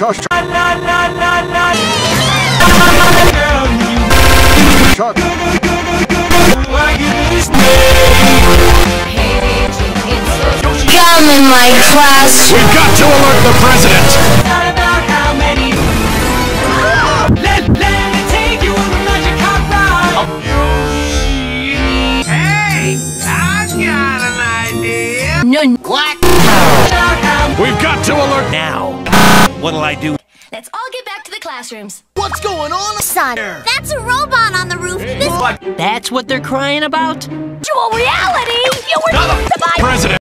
Shush. Shut. Come in my class. We've got to alert the president! Let me take you on a magic carpet ride. Hey, I got an idea. No. We've got to alert now! What'll I do? Let's all get back to the classrooms. What's going on? Son, that's a robot on the roof. This That's what they're crying about? Dual reality.